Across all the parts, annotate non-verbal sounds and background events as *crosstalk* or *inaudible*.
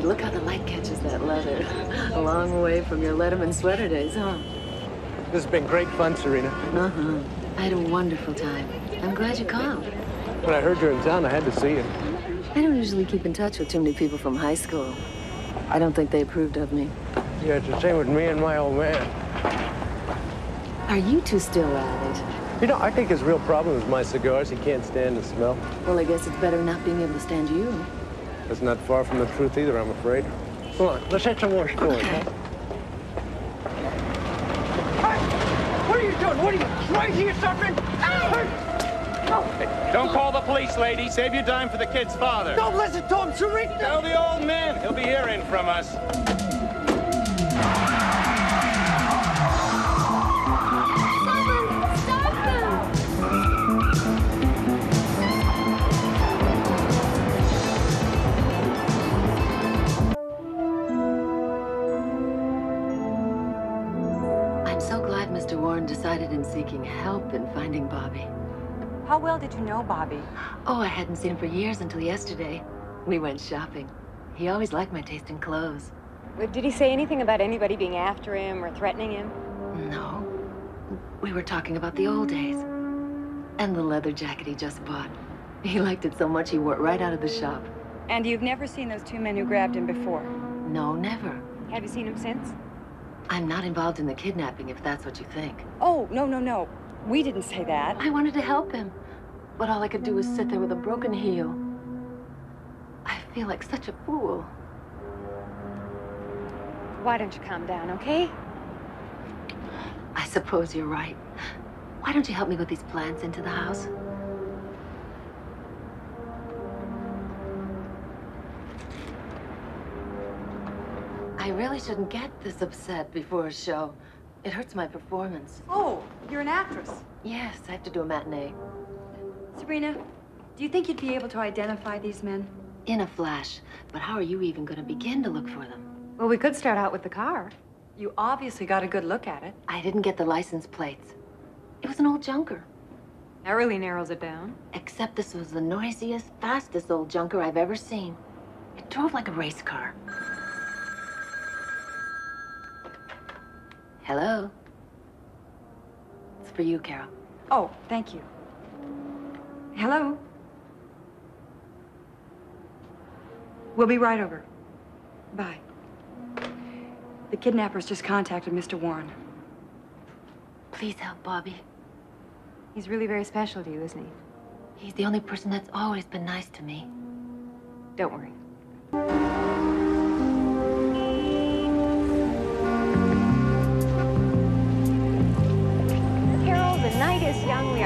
Look how the light catches that leather. *laughs* A long way from your Letterman sweater days, huh? This has been great fun, Serena. Uh-huh. I had a wonderful time. I'm glad you called. When I heard you're in town, I had to see you. I don't usually keep in touch with too many people from high school. I don't think they approved of me. Yeah, it's the same with me and my old man. Are you two still at it? You know, I think his real problem is my cigars. He can't stand the smell. Well, I guess it's better not being able to stand you. That's not far from the truth either, I'm afraid. Come on, let's hit some more scores, huh? Hey! What are you doing? What are you, crazy or something? Hey! Don't call the police, lady. Save your dime for the kid's father. Don't listen to him, Serena! Tell the old man. He'll be hearing from us. How well did you know Bobby? Oh, I hadn't seen him for years until yesterday. We went shopping. He always liked my taste in clothes. Did he say anything about anybody being after him or threatening him? No. We were talking about the old days. And the leather jacket he just bought. He liked it so much he wore it right out of the shop. And you've never seen those two men who grabbed him before? No, never. Have you seen him since? I'm not involved in the kidnapping, if that's what you think. Oh, no, no, no. We didn't say that. I wanted to help him. But all I could do was sit there with a broken heel. I feel like such a fool. Why don't you calm down, okay? I suppose you're right. Why don't you help me with these plants into the house? I really shouldn't get this upset before a show. It hurts my performance. Oh, you're an actress. Yes, I have to do a matinee. Sabrina, do you think you'd be able to identify these men? In a flash. But how are you even going to begin to look for them? Well, we could start out with the car. You obviously got a good look at it. I didn't get the license plates. It was an old junker. That really narrows it down. Except this was the noisiest, fastest old junker I've ever seen. It drove like a race car. Hello? It's for you, Carol. Oh, thank you. Hello? We'll be right over. Bye. The kidnappers just contacted Mr. Warren. Please help Bobby. He's really very special to you, isn't he? He's the only person that's always been nice to me. Don't worry.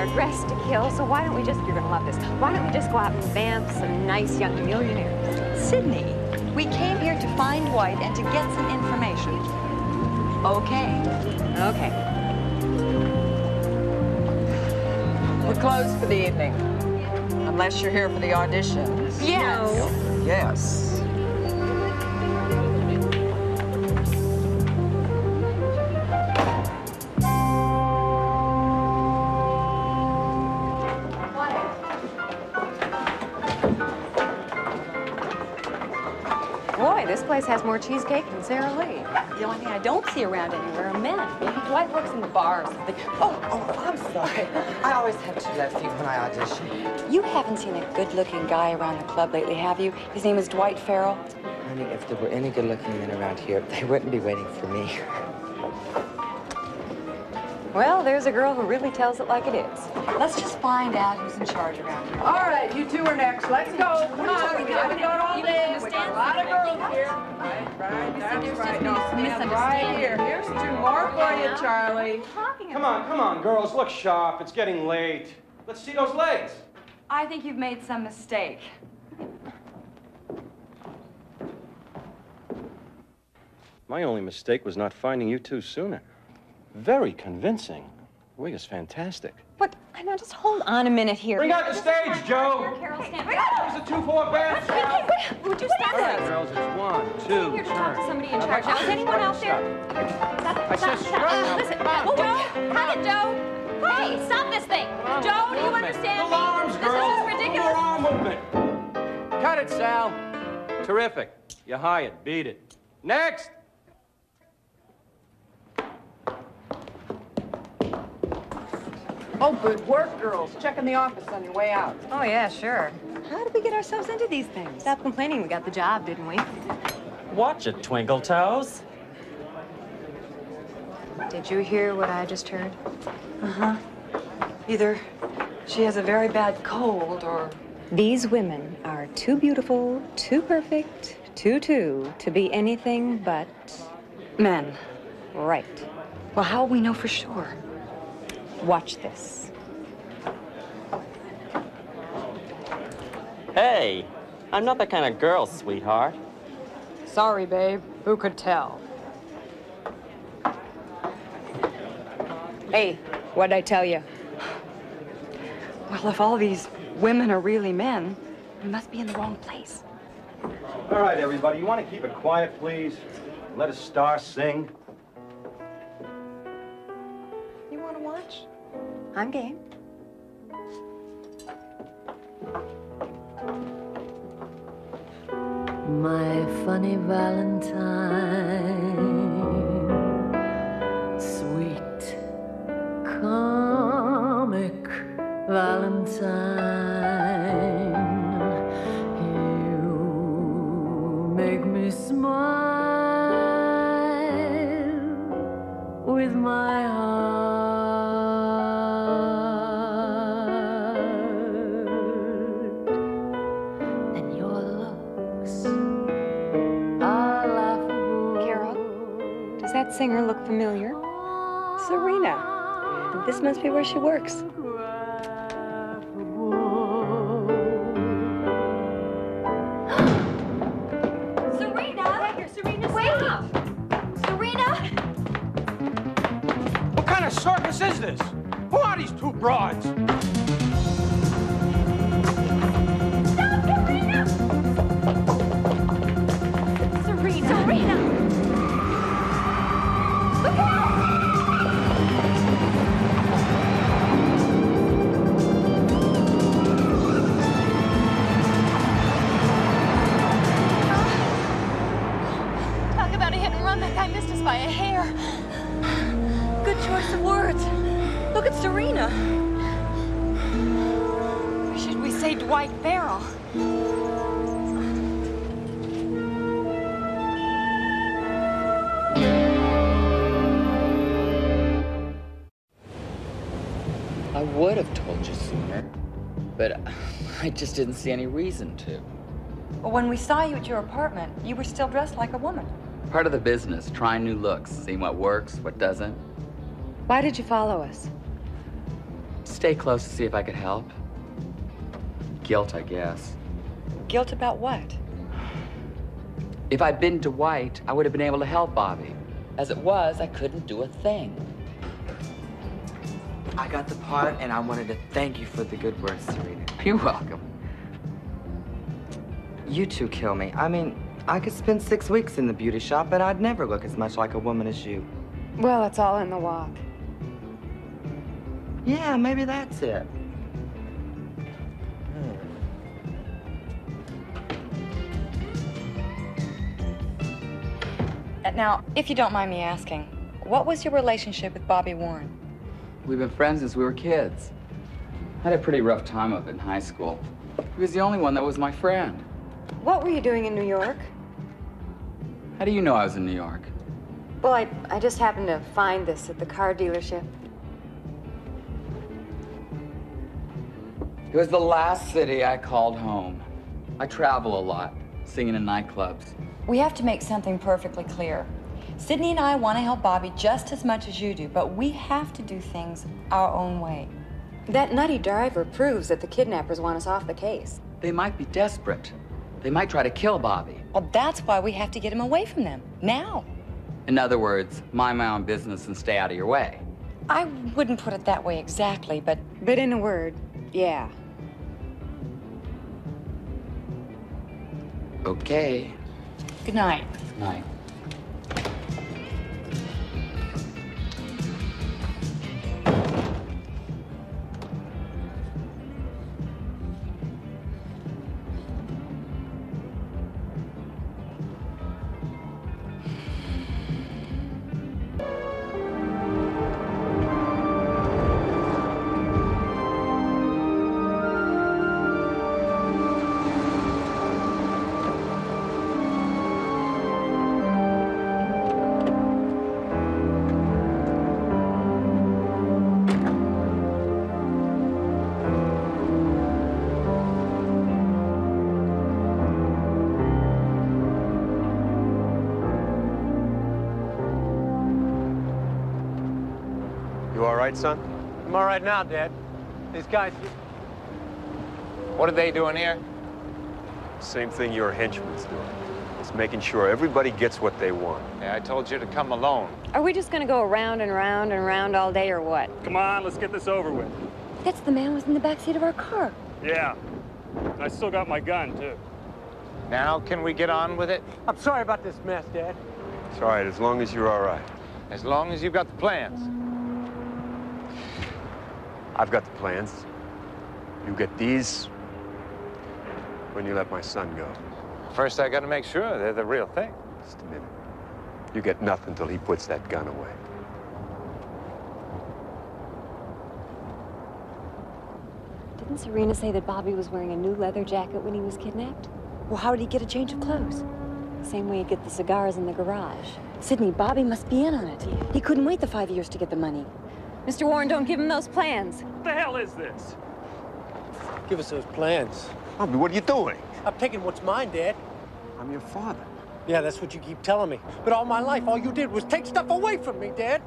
Is young. We are dressed to kill. So why don't we just, you're going to love this. Why don't we just go out and vamp some nice young millionaires? Sydney, we came here to find Dwight and to get some information. Okay. Okay. We're closed for the evening. Unless you're here for the auditions. Yes. Yes. Boy, place has more cheesecake than Sara Lee. The only thing I don't see around anywhere are men. Maybe Dwight works in the bar or something. Oh, oh, I'm sorry. I always have two left feet when I audition. You haven't seen a good-looking guy around the club lately, have you? His name is Dwight Farrell. Honey, if there were any good-looking men around here, they wouldn't be waiting for me. *laughs* Well, there's a girl who really tells it like it is. Let's just find out who's in charge around here. All right, you two are next. Let's go. Come on, we haven't done all day. We got a lot of girls here. Right, right, that's right. No, stand right here. Here's two more for you, Charlie. Come on, come on, girls. Look sharp. It's getting late. Let's see those legs. I think you've made some mistake. My only mistake was not finding you two sooner. Very convincing. The wig is fantastic. What? Now, just hold on a minute here. Bring out the stage, Joe. Carol, stand. There's a two-four band. Would you stand there? Girls, it's one, I'm two, here to talk to somebody in charge. Now, is anyone out there? I said stop. Listen, Come on, Joe, come on. cut it, Joe. Hey, stop this thing. Joe, do you understand Little me? arms, This girls. is ridiculous. Little arm movement. Cut it, Sal. Terrific. You hired. Beat it. Next! Oh, good work, girls. Check in the office on your way out. Oh, yeah, sure. How did we get ourselves into these things? Stop complaining. We got the job, didn't we? Watch it, Twinkle Toes. Did you hear what I just heard? Uh-huh. Either she has a very bad cold or... These women are too beautiful, too perfect, too, too, to be anything but Men. right. Well, how will we know for sure? Watch this. Hey, I'm not that kind of girl, sweetheart. Sorry, babe. Who could tell? Hey, what'd I tell you? Well, if all these women are really men, we must be in the wrong place. All right, everybody, you want to keep it quiet, please? Let a star sing. I'm game. My funny Valentine, Carol, Does singer look familiar? Serena. This must be where she works. Serena! *gasps* Serena, wait! Serena! What kind of circus is this? Who are these two broads? Would have told sooner, but *sighs* I just didn't see any reason to. Well, when we saw you at your apartment, you were still dressed like a woman. Part of the business, trying new looks, seeing what works, what doesn't. Why did you follow us? Stay close to see if I could help. Guilt, I guess. Guilt about what? If I'd been Dwight, I would have been able to help Bobby. As it was, I couldn't do a thing. I got the part, and I wanted to thank you for the good words, Serena. You're welcome. You two kill me. I mean, I could spend six weeks in the beauty shop, but I'd never look as much like a woman as you. Well, it's all in the walk. Yeah, maybe that's it. Uh, Now, if you don't mind me asking, what was your relationship with Bobby Warren? We've been friends since we were kids. I had a pretty rough time of it in high school. He was the only one that was my friend. What were you doing in New York? How do you know I was in New York? Well, I, I just happened to find this at the car dealership. It was the last city I called home. I travel a lot, singing in nightclubs. We have to make something perfectly clear. Sydney and I want to help Bobby just as much as you do, but we have to do things our own way. That nutty driver proves that the kidnappers want us off the case. They might be desperate. They might try to kill Bobby. Well, that's why we have to get him away from them now. In other words, mind my own business and stay out of your way. I wouldn't put it that way exactly, but But in a word, yeah. Okay. good night. Good Night. Right, son? I'm all right now, Dad. These guys. What are they doing here? Same thing your henchman's doing. It's making sure everybody gets what they want. Yeah, I told you to come alone. Are we just gonna go around and round and round all day or what? Come on, let's get this over with. That's the man who was in the backseat of our car. Yeah. I still got my gun, too. Now, can we get on with it? I'm sorry about this mess, Dad. It's all right, as long as you're all right. As long as you've got the plans. I've got the plans. You get these when you let my son go. First, I gotta make sure they're the real thing. Just a minute. You get nothing till he puts that gun away. Didn't Serena say that Bobby was wearing a new leather jacket when he was kidnapped? Well, how did he get a change of clothes? Same way you get the cigars in the garage. Sydney, Bobby must be in on it. He couldn't wait the five years to get the money. Mr. Warren, don't give him those plans. What the hell is this? Give us those plans. Bobby, what are you doing? I'm taking what's mine, Dad. I'm your father. Yeah, that's what you keep telling me. But all my life, all you did was take stuff away from me, Dad.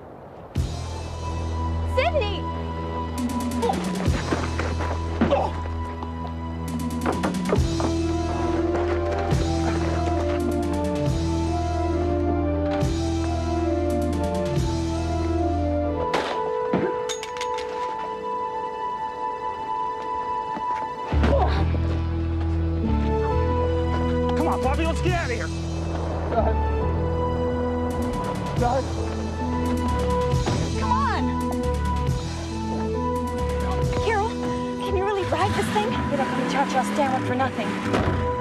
Ride this thing? Get up on the cha-cha stand for nothing.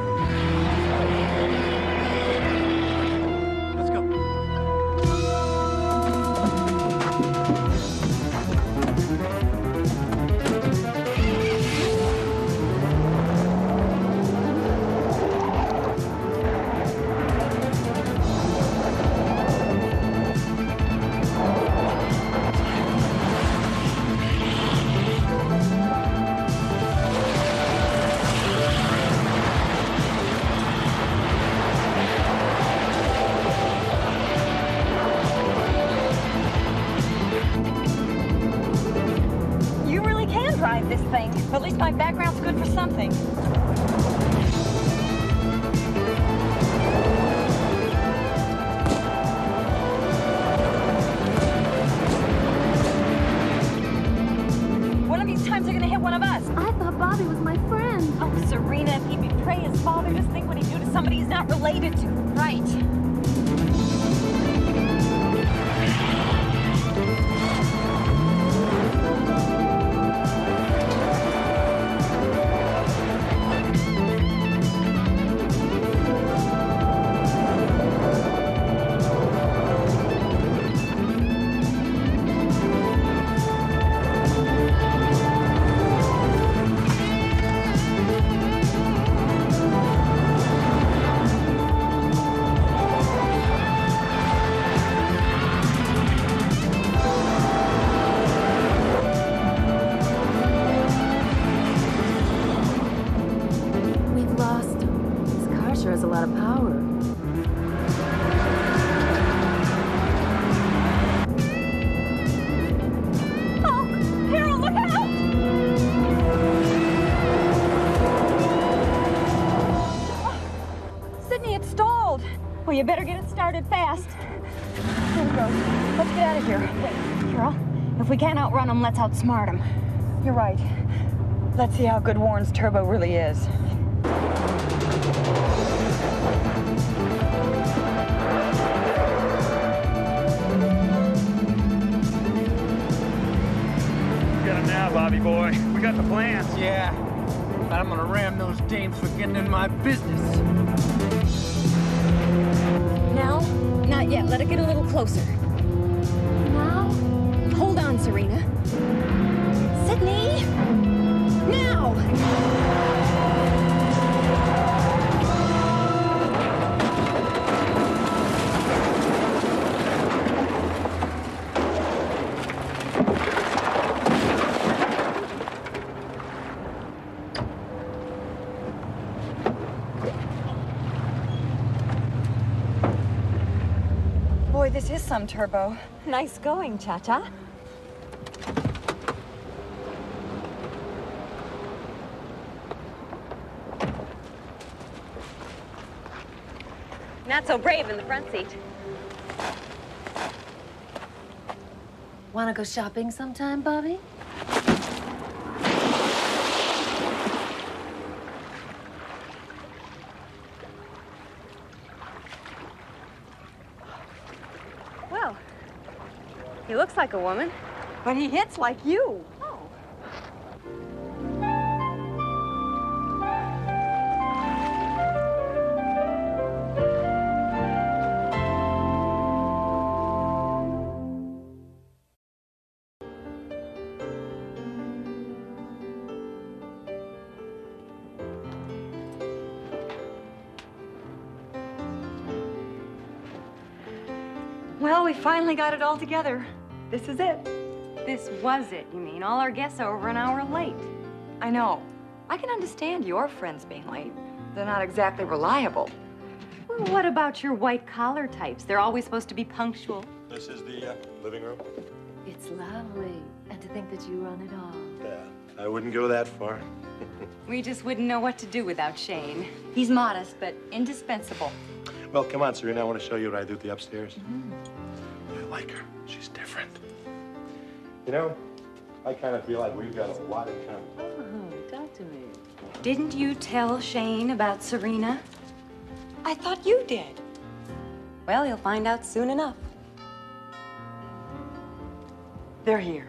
You better get it started fast. Here we go. Let's get out of here. Wait, Carol, if we can't outrun them, let's outsmart them. You're right. Let's see how good Warren's turbo really is. Get him now, Bobby boy. We got the plans. Yeah. And I'm gonna ram those dames for getting in my business. Not yet. Let it get a little closer. Now? Hold on, Serena. Sydney! Now! This is some turbo. Nice going, Cha-Cha. Not so brave in the front seat. Wanna go shopping sometime, Bobby? Like a woman, but he hits like you. Well, we finally got it all together. This is it. This was it, you mean? All our guests are over an hour late. I know. I can understand your friends being late. They're not exactly reliable. Well, what about your white collar types? They're always supposed to be punctual. This is the uh, living room? It's lovely. And to think that you run it all. Yeah, I wouldn't go that far. *laughs* We just wouldn't know what to do without Shane. He's modest, but indispensable. Well, come on, Serena. I want to show you what I do at the upstairs. I like her. She's different. You know, I kind of feel like we've got a lot in common. Oh, talk to me. Didn't you tell Shane about Serena? I thought you did. Well, you'll find out soon enough. They're here.